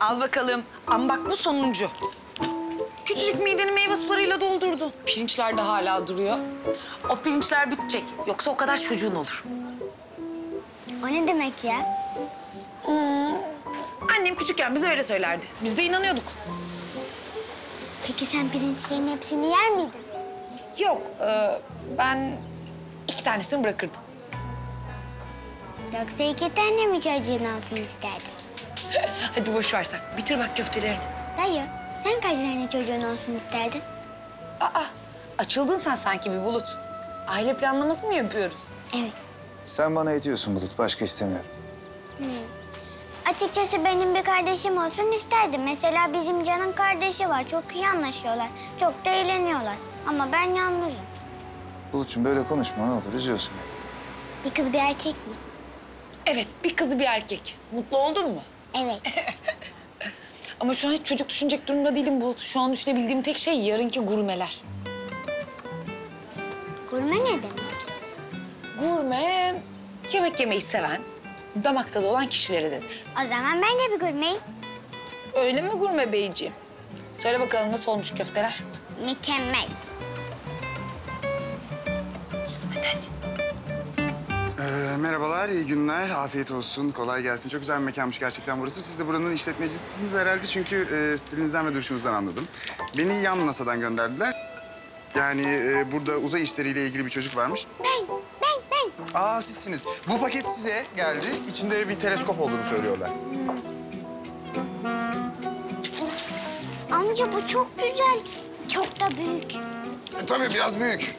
Al bakalım. Ama bak bu sonuncu. Küçücük mideni meyve sularıyla doldurdun. Pirinçler de hala duruyor. O pirinçler bitecek. Yoksa o kadar çocuğun olur. O ne demek ya? Annem küçükken bize öyle söylerdi. Biz de inanıyorduk. Peki sen pirinçlerin hepsini yer miydin? Yok, e, ben iki tanesini bırakırdım. Yoksa iki tane mi çocuğun olsun isterdin? Hadi boş ver sen. Bitir bak köftelerini. Dayı, sen kaç tane çocuğun olsun isterdin? Aa, açıldın sen sanki bir bulut. Aile planlaması mı yapıyoruz? Evet. Sen bana yetiyorsun Bulut. Başka istemiyorum. Açıkçası benim bir kardeşim olsun isterdim. Mesela bizim Can'ın kardeşi var. Çok iyi anlaşıyorlar. Çok da eğleniyorlar. Ama ben yalnızım. Bulut'cum böyle konuşma ne olur. Üzüyorsun beni. Bir kız bir erkek mi? Evet, bir kızı bir erkek. Mutlu oldun mu? Evet. Ama şu an hiç çocuk düşünecek durumda değilim Bulut. Şu an düşünebildiğim tek şey yarınki gurmeler. Gurme ne demek? Gurme, yemek yemeyi seven, damak tadı olan kişilere denir. O zaman ben de bir gurmeyim. Öyle mi gurme beyciğim? Söyle bakalım nasıl olmuş köfteler? Mükemmel. Merhabalar, iyi günler. Afiyet olsun, kolay gelsin. Çok güzel bir mekanmış gerçekten burası. Siz de buranın işletmecisiniz herhalde çünkü e, stilinizden ve duruşunuzdan anladım. Beni yan masadan gönderdiler. Yani e, burada uzay işleriyle ilgili bir çocuk varmış. Ben, ben, ben. Aa sizsiniz. Bu paket size geldi. İçinde bir teleskop olduğunu söylüyorlar. Amca bu çok güzel. Çok da büyük. E, tabii biraz büyük.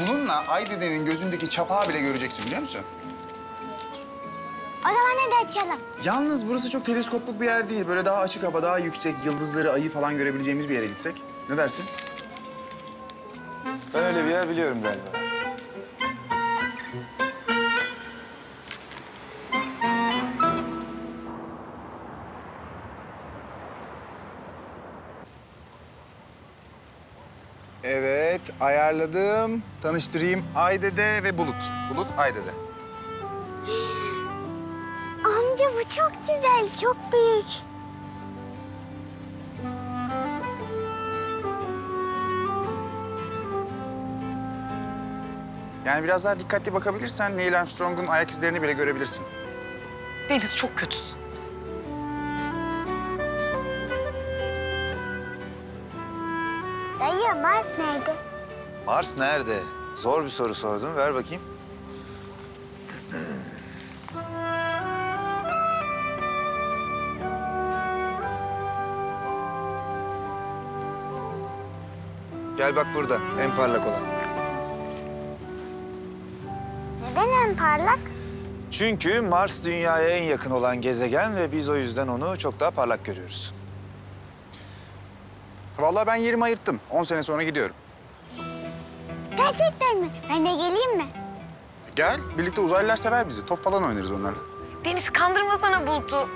Bununla ay dedenin gözündeki çapağı bile göreceksin biliyor musun? O zaman hadi açalım. Yalnız burası çok teleskopluk bir yer değil. Böyle daha açık hava, daha yüksek, yıldızları, ayı falan görebileceğimiz bir yere gitsek. Ne dersin? Ben öyle bir yer biliyorum galiba. Ayarladım. Tanıştırayım. Aydede ve Bulut. Bulut, Aydede. Amca bu çok güzel, çok büyük. Yani biraz daha dikkatli bakabilirsen Neil Armstrong'un ayak izlerini bile görebilirsin. Deniz çok kötüsün. Mars nerede? Zor bir soru sordun. Ver bakayım. Gel bak burada. En parlak olan. Neden en parlak? Çünkü Mars dünyaya en yakın olan gezegen ve biz o yüzden onu çok daha parlak görüyoruz. Vallahi ben yerimi ayırttım. 10 sene sonra gidiyorum. Gerçekten mi? Ben de geleyim mi? Gel, birlikte uzaylılar sever bizi. Top falan oynarız onlarla. Deniz kandırmasana Bulut'u.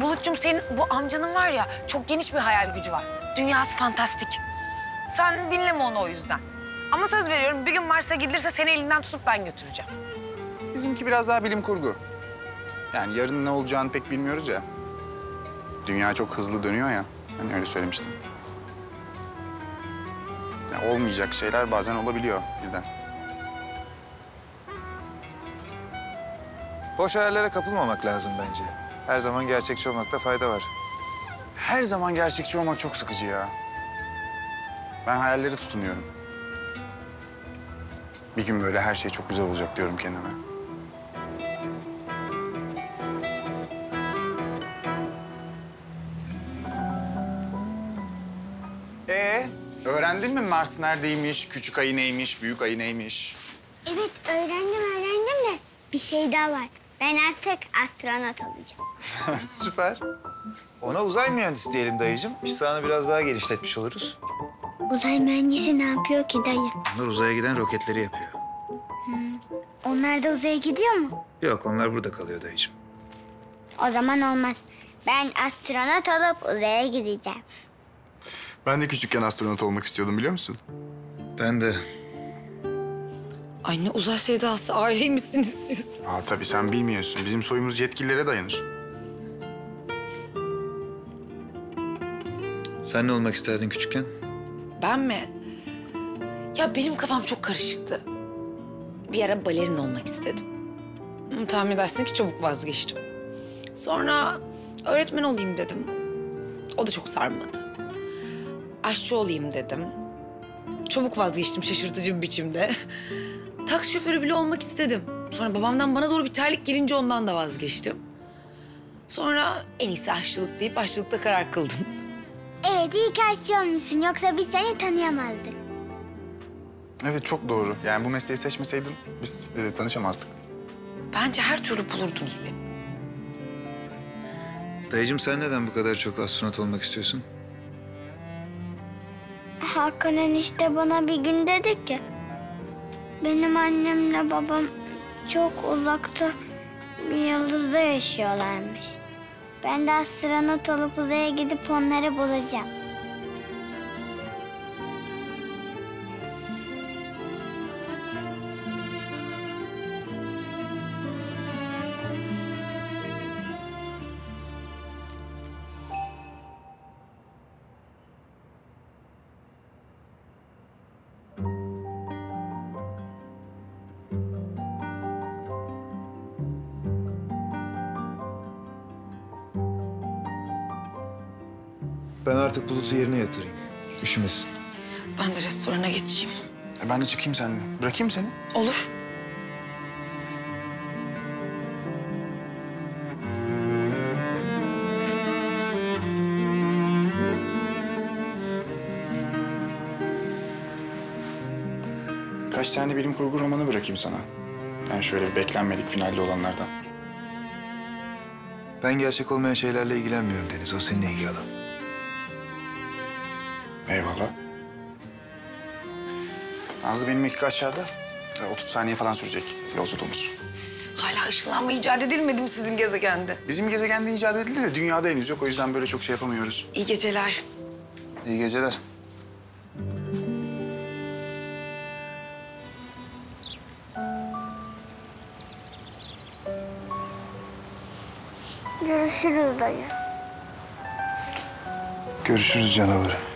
Bulut'cum senin bu amcanın var ya çok geniş bir hayal gücü var. Dünyası fantastik. Sen dinleme onu o yüzden. Ama söz veriyorum bir gün Mars'a gidilirse seni elinden tutup ben götüreceğim. Bizimki biraz daha bilim kurgu. Yani yarın ne olacağını pek bilmiyoruz ya. Dünya çok hızlı dönüyor ya. Hani öyle söylemiştim. Ya olmayacak şeyler bazen olabiliyor birden. Boş hayallere kapılmamak lazım bence. Her zaman gerçekçi olmakta fayda var. Her zaman gerçekçi olmak çok sıkıcı ya. Ben hayalleri tutunuyorum. Bir gün böyle her şey çok güzel olacak diyorum kendime. Mars neredeymiş, küçük ayı neymiş, büyük ayı neymiş? Evet öğrendim öğrendim de bir şey daha var. Ben artık astronot olacağım. Süper. Ona uzay mühendisi diyelim dayıcığım. İş sahanı biraz daha genişletmiş oluruz. Uzay mühendisi ne yapıyor ki dayı? Onlar uzaya giden roketleri yapıyor. Onlar da uzaya gidiyor mu? Yok onlar burada kalıyor dayıcığım. O zaman olmaz. Ben astronot olup uzaya gideceğim. Ben de küçükken astronot olmak istiyordum biliyor musun? Ben de. Ay ne uzay sevdası aileymişsiniz siz. Aa tabii sen bilmiyorsun. Bizim soyumuz yetkililere dayanır. Sen ne olmak isterdin küçükken? Ben mi? Ya benim kafam çok karışıktı. Bir ara balerin olmak istedim. Ama tahmin edersin ki çabuk vazgeçtim. Sonra öğretmen olayım dedim. O da çok sarmadı. Aşçı olayım dedim. Çabuk vazgeçtim şaşırtıcı bir biçimde. Taksi şoförü bile olmak istedim. Sonra babamdan bana doğru bir terlik gelince ondan da vazgeçtim. Sonra en iyisi aşçılık deyip aşçılıkta karar kıldım. Evet iyi ki aşçı olmuşsun yoksa biz seni tanıyamazdık. Evet çok doğru. Yani bu mesleği seçmeseydin biz e, tanışamazdık. Bence her türlü bulurdunuz beni. Dayıcığım sen neden bu kadar çok astronot olmak istiyorsun? Hakan enişte bana bir gün dedi ki... Benim annemle babam çok uzakta bir yıldızda yaşıyorlarmış. Ben de astronot olup uzaya gidip onları bulacağım. Ben artık Bulut'u yerine yatırayım. Üşümesin. Ben de restorana geçeyim. E, ben de çıkayım seninle. Bırakayım seni. Olur. Kaç tane bilim kurgu romanı bırakayım sana. Yani şöyle beklenmedik finalli olanlardan. Ben gerçek olmayan şeylerle ilgilenmiyorum Deniz. O senin ilgi alanın. Eyvallah. Nazlı benim ekik aşağıda. Ya 30 saniye falan sürecek yolculuğumuz. Hala ışınlanma icat edilmedi mi sizin gezegende? Bizim gezegende icat edildi de dünyada henüz yok. O yüzden böyle çok şey yapamıyoruz. İyi geceler. İyi geceler. Görüşürüz dayı. Görüşürüz canavarı.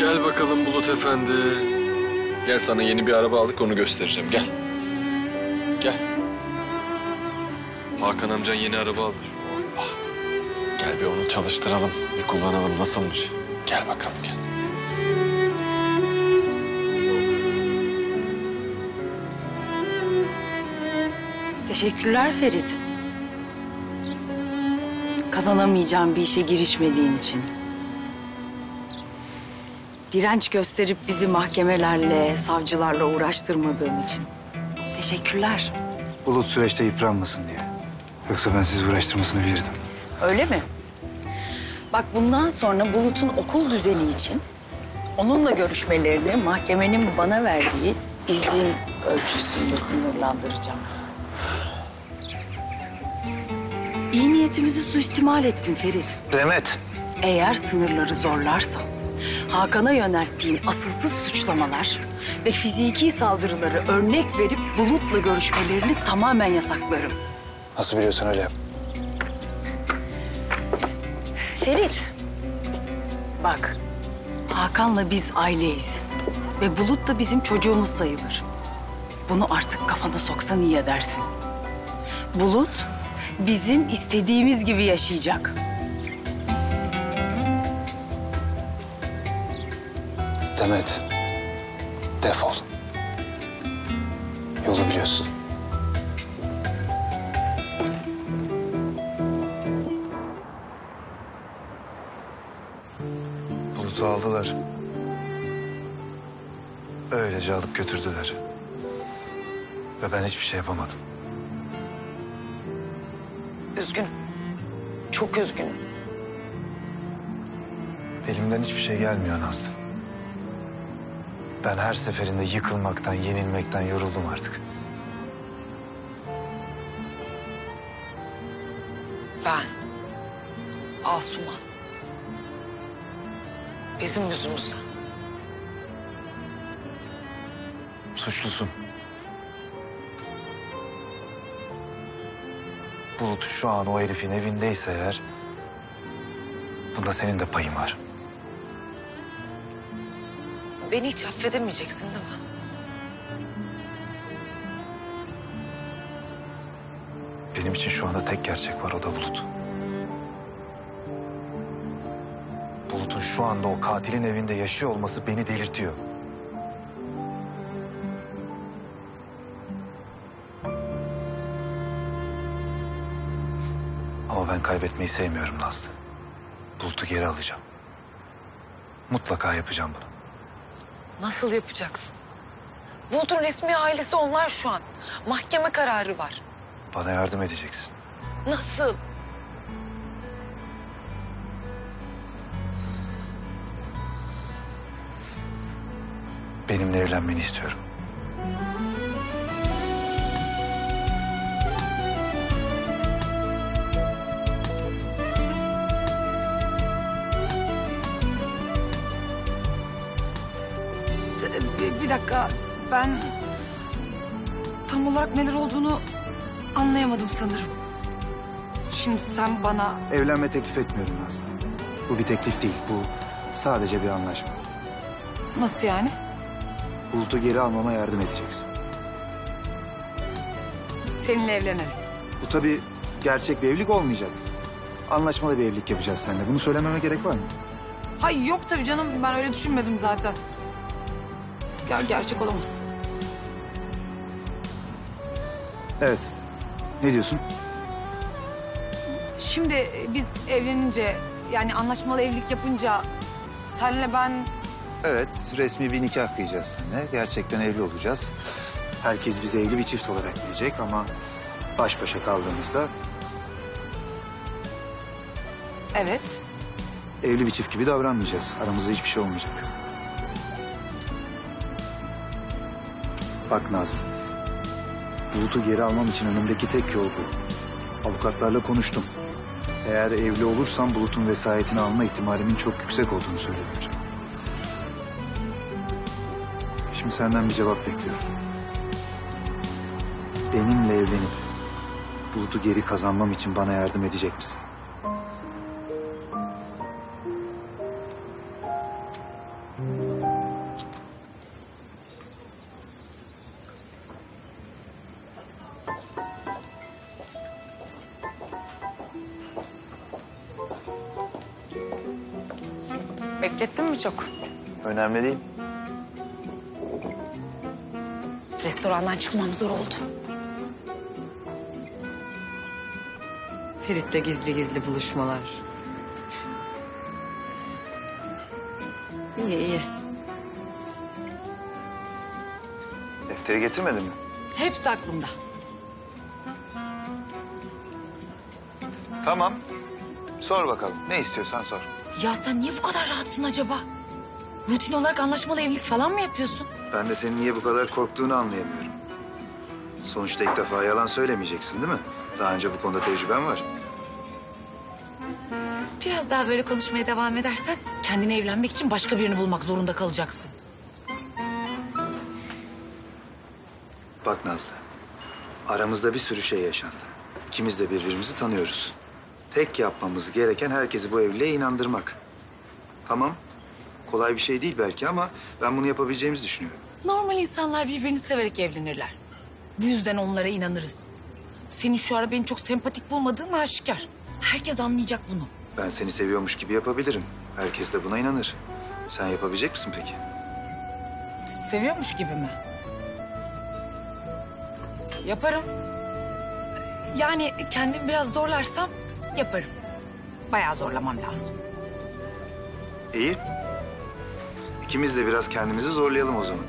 Gel bakalım Bulut Efendi. Gel sana yeni bir araba aldık onu göstereceğim. Gel. Gel. Hakan amcan yeni araba almış. Hoppa. Gel bir onu çalıştıralım. Bir kullanalım nasılmış. Gel bakalım gel. Teşekkürler Ferit. Kazanamayacağım bir işe girişmediğin için. Direnç gösterip bizi mahkemelerle, savcılarla uğraştırmadığın için. Teşekkürler. Bulut süreçte yıpranmasın diye. Yoksa ben sizi uğraştırmasını bilirdim. Öyle mi? Bak bundan sonra Bulut'un okul düzeni için onunla görüşmelerini mahkemenin bana verdiği izin ölçüsünde sınırlandıracağım. İyi niyetimizi suistimal ettin Ferit. Demet. Eğer sınırları zorlarsan, Hakan'a yönelttiğin asılsız suçlamalar ve fiziki saldırıları örnek verip Bulut'la görüşmelerini tamamen yasaklarım. Nasıl biliyorsun öyle. Ferit, bak Hakan'la biz aileyiz ve Bulut da bizim çocuğumuz sayılır. Bunu artık kafana soksan iyi edersin. Bulut bizim istediğimiz gibi yaşayacak. Demet. Defol. Yolu biliyorsun. Bulut'u aldılar. Öylece alıp götürdüler. Ve ben hiçbir şey yapamadım. Üzgünüm. Çok üzgünüm. Elimden hiçbir şey gelmiyor Nazlı. Ben her seferinde yıkılmaktan, yenilmekten yoruldum artık. Ben. Asuman. Bizim yüzümüzden. Suçlusun. Bulut şu an o herifin evindeyse eğer... ...bunda senin de payın var. Beni hiç affedemeyeceksin değil mi? Benim için şu anda tek gerçek var o da Bulut. Bulut'un şu anda o katilin evinde yaşıyor olması beni delirtiyor. Ama ben kaybetmeyi sevmiyorum Nazlı. Bulut'u geri alacağım. Mutlaka yapacağım bunu. Nasıl yapacaksın? Bulut'un resmi ailesi onlar şu an. Mahkeme kararı var. Bana yardım edeceksin. Nasıl? Benimle evlenmeni istiyorum. Bir, dakika ben tam olarak neler olduğunu anlayamadım sanırım. Şimdi sen bana Evlenme teklif etmiyorum Nazlı. Bu bir teklif değil. Bu sadece bir anlaşma. nasıl yani? Bulut'u geri almama yardım edeceksin. Seninle evlenerek. Bu tabii gerçek bir evlilik olmayacak. Anlaşmalı bir evlilik yapacağız seninle. Bunu söylememe gerek var mı? Hayır yok tabii canım ben öyle düşünmedim zaten. Ger gerçek olamaz. Evet. Ne diyorsun? Şimdi e, biz evlenince yani anlaşmalı evlilik yapınca senle ben Evet, resmi bir nikah kıyacağız seninle. Gerçekten evli olacağız. Herkes bizi evli bir çift olarak bilecek ama baş başa kaldığımızda evet evli bir çift gibi davranmayacağız. Aramızda hiçbir şey olmayacak. Bak Nazlı. Bulut'u geri almam için önümdeki tek yol bu. Avukatlarla konuştum. Eğer evli olursam Bulut'un vesayetini alma ihtimalimin çok yüksek olduğunu söylediler. Şimdi senden bir cevap bekliyorum. Benimle evlenip Bulut'u geri kazanmam için bana yardım edecek misin? Beklettin mi çok? Önemli değil. Restorandan çıkmam zor oldu. Ferit'le gizli gizli buluşmalar. İyi iyi. Defteri getirmedin mi? Hepsi aklımda. Tamam. Sor bakalım. Ne istiyorsan sor. Ya sen niye bu kadar rahatsın acaba? Rutin olarak anlaşmalı evlilik falan mı yapıyorsun? Ben de senin niye bu kadar korktuğunu anlayamıyorum. Sonuçta ilk defa yalan söylemeyeceksin değil mi? Daha önce bu konuda tecrüben var. Biraz daha böyle konuşmaya devam edersen kendine evlenmek için başka birini bulmak zorunda kalacaksın. Bak Nazlı. Aramızda bir sürü şey yaşandı. İkimiz de birbirimizi tanıyoruz. Tek yapmamız gereken herkesi bu evliliğe inandırmak. Tamam. Kolay bir şey değil belki ama ben bunu yapabileceğimizi düşünüyorum. Normal insanlar birbirini severek evlenirler. Bu yüzden onlara inanırız. Senin şu ara beni çok sempatik bulmadığın aşikar. Herkes anlayacak bunu. Ben seni seviyormuş gibi yapabilirim. Herkes de buna inanır. Sen yapabilecek misin peki? Seviyormuş gibi mi? Yaparım. Yani kendim biraz zorlarsam yaparım. Bayağı zorlamam lazım. İyi. İkimiz de biraz kendimizi zorlayalım o zaman.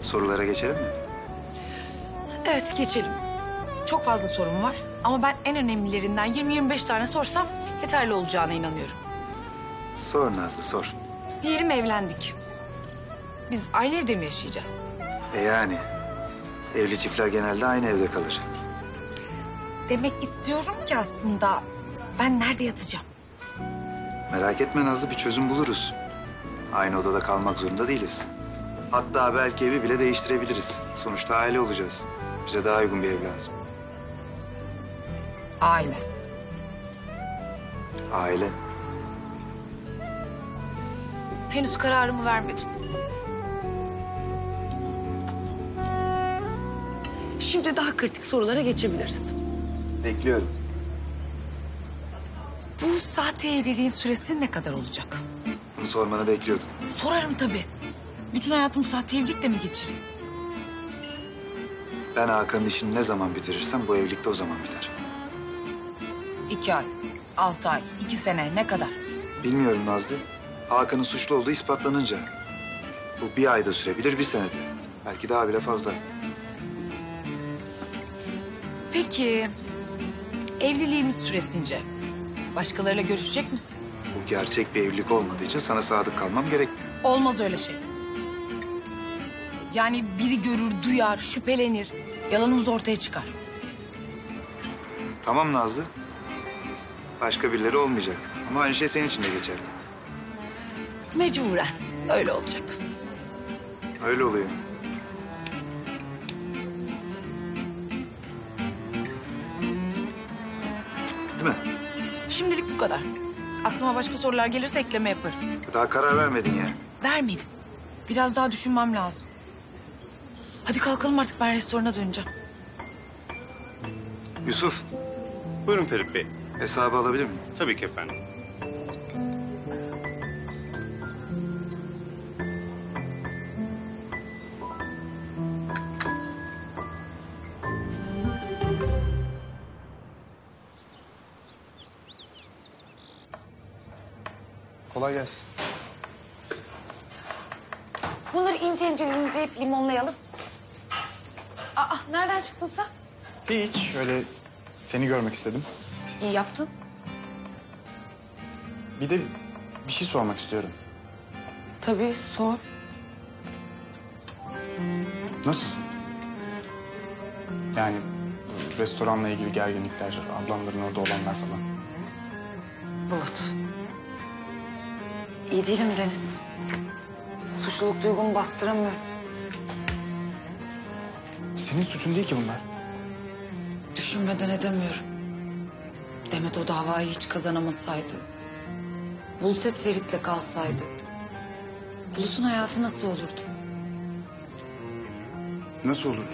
Sorulara geçelim mi? Evet geçelim. Çok fazla sorun var ama ben en önemlilerinden 20-25 tane sorsam yeterli olacağına inanıyorum. Sor Nazlı sor. Diyelim evlendik. Biz aynı evde mi yaşayacağız? E yani evli çiftler genelde aynı evde kalır. Demek istiyorum ki aslında ben nerede yatacağım? Merak etme Nazlı bir çözüm buluruz. Aynı odada kalmak zorunda değiliz. Hatta belki evi bile değiştirebiliriz. Sonuçta aile olacağız. Bize daha uygun bir ev lazım. Aile. Aile. Henüz kararımı vermedim. Şimdi daha kritik sorulara geçebiliriz. Bekliyorum. Bu sahte evliliğin süresi ne kadar olacak? Bunu sormanı bekliyordum. Sorarım tabii. Bütün hayatımı sahte evlilikle mi geçireyim? Ben Hakan'ın işini ne zaman bitirirsem bu evlilik de o zaman biter. İki ay, altı ay, iki sene ne kadar? Bilmiyorum Nazlı. Hakan'ın suçlu olduğu ispatlanınca. Bu bir ayda sürebilir, bir senede. Belki daha bile fazla. Peki evliliğimiz süresince başkalarıyla görüşecek misin? Bu gerçek bir evlilik olmadığı için sana sadık kalmam gerekmiyor. Olmaz öyle şey. Yani biri görür, duyar, şüphelenir. Yalanımız ortaya çıkar. Tamam Nazlı. Başka birileri olmayacak. Ama aynı şey senin için de geçerli. Mecburen öyle olacak. Öyle oluyor. Bu kadar. Aklıma başka sorular gelirse ekleme yaparım. Daha karar vermedin yani. Vermedim. Biraz daha düşünmem lazım. Hadi kalkalım artık ben restorana döneceğim. Yusuf, Buyurun Ferit Bey. hesabı alabilir miyim? Tabii ki efendim. Kolay gelsin. Bunları ince ince dilimleyip limonlayalım. Aa, nereden çıktın sen? Hiç öyle seni görmek istedim. İyi yaptın. Bir de bir şey sormak istiyorum. Tabii sor. Nasılsın? Yani restoranla ilgili gerginlikler, ablamların orada olanlar falan. Bulut. İyi değilim Deniz. Suçluluk duygumu bastıramıyorum. Senin suçun değil ki bunlar. Düşünmeden edemiyorum. Demet o davayı hiç kazanamasaydı. Bulut hep Ferit'le kalsaydı. Bulut'un hayatı nasıl olurdu? Nasıl olurdu?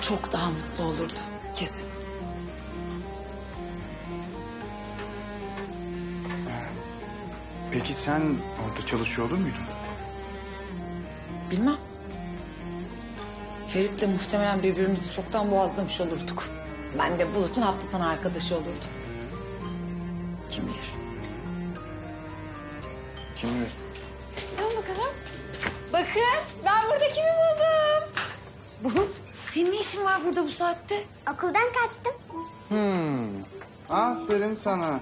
Çok daha mutlu olurdu kesin. Peki sen orada çalışıyor olur muydun? Bilmem. Ferit'le muhtemelen birbirimizi çoktan boğazlamış olurduk. Ben de Bulut'un hafta sonu arkadaşı olurdum. Kim bilir? Kim bilir? Bakın ben burada kimi buldum. Bulut, senin ne işin var burada bu saatte? Okuldan kaçtım. Hmm. Aferin sana.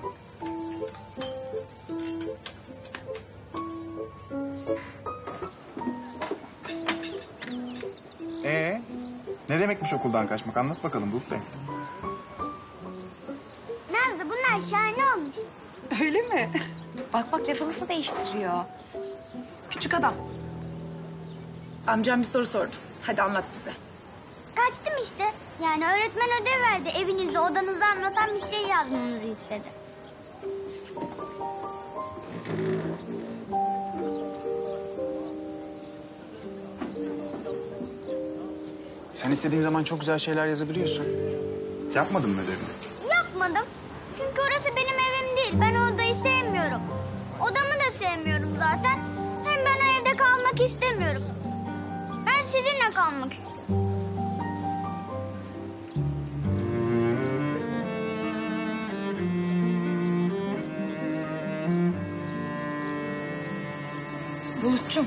Demekmiş okuldan kaçmak? Anlat bakalım Bulut Bey. Nazlı bunlar şahane olmuş. Öyle mi? Bak bak lafı nasıl değiştiriyor. Küçük adam. Amcam bir soru sordu. Hadi anlat bize. Kaçtım işte. Yani öğretmen ödev verdi. Evinizi, odanızı anlatan bir şey yazmanızı istedi. Sen istediğin zaman çok güzel şeyler yazabiliyorsun. Yapmadın mı ödevini? Yapmadım. Çünkü orası benim evim değil. Ben o odayı sevmiyorum. Odamı da sevmiyorum zaten. Hem ben o evde kalmak istemiyorum. Ben sizinle kalmak istiyorum. Bulut'cum.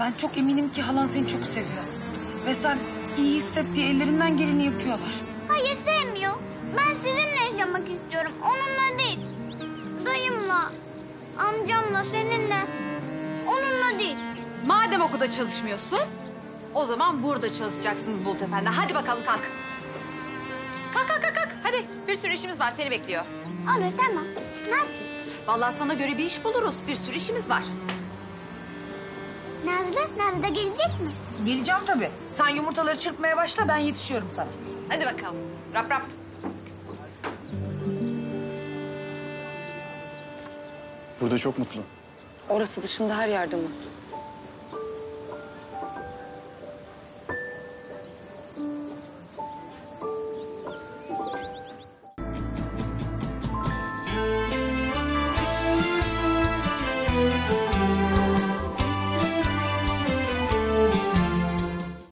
Ben çok eminim ki halan seni çok seviyor. Ve sen iyi hisset diye ellerinden geleni yapıyorlar. Hayır sevmiyor. Ben sizinle yaşamak istiyorum. Onunla değil. Dayımla, amcamla, seninle. Onunla değil. Madem okulda çalışmıyorsun, o zaman burada çalışacaksınız Bulut Efendi. Hadi bakalım kalk. Kalk kalk kalk kalk. Hadi bir sürü işimiz var seni bekliyor. Olur tamam. Ne yapayım? Vallahi sana göre bir iş buluruz. Bir sürü işimiz var. Nazlı, Nazlı da gelecek mi? Geleceğim tabii. Sen yumurtaları çırpmaya başla ben yetişiyorum sana. Hadi bakalım. Rap rap. Burada çok mutlu. Orası dışında her yerde mutlu.